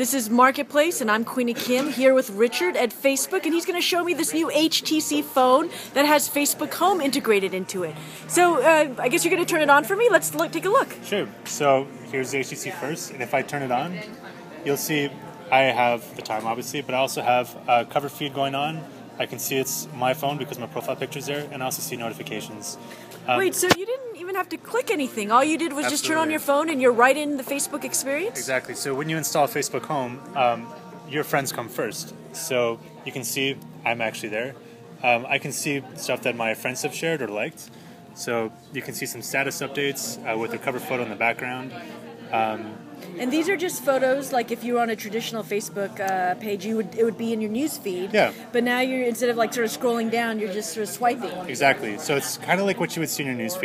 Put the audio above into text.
This is Marketplace, and I'm Queena Kim here with Richard at Facebook, and he's going to show me this new HTC phone that has Facebook Home integrated into it. So uh, I guess you're going to turn it on for me. Let's look, take a look. Sure. So here's the HTC first, and if I turn it on, you'll see I have the time obviously, but I also have a cover feed going on. I can see it's my phone because my profile picture's there, and I also see notifications. Um, Wait, so you didn't even have to click anything. All you did was just turn on your phone, and you're right in the Facebook experience. Exactly. So when you install Facebook Home, um, your friends come first. So you can see I'm actually there. Um, I can see stuff that my friends have shared or liked. So you can see some status updates uh, with their cover photo in the background. And these are just photos. Like if you were on a traditional Facebook uh, page, you would it would be in your news feed. Yeah. But now you're instead of like sort of scrolling down, you're just sort of swiping. Exactly. So it's kind of like what you would see in your newsfeed.